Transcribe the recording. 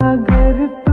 अगर